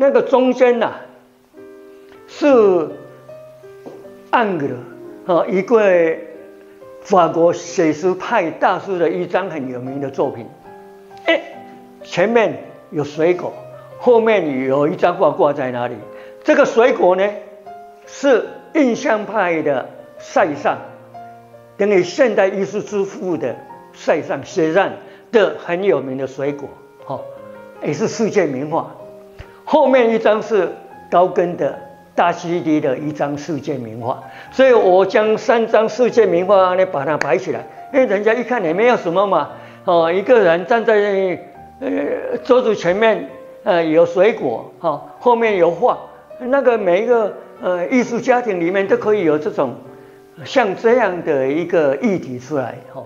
那个中间呐是暗的，啊，一个法国写实派大师的一张很有名的作品。哎，前面有水果，后面有一张画挂在那里。这个水果呢是印象派的塞尚，等于现代艺术之父的塞尚写上的很有名的水果，哈，也是世界名画。后面一张是高更的大溪地的一张世界名画，所以我将三张世界名画呢把它摆起来，因为人家一看也没有什么嘛，哦，一个人站在呃桌子前面，呃有水果，哈，后面有画，那个每一个呃艺术家庭里面都可以有这种像这样的一个议题出来，哈。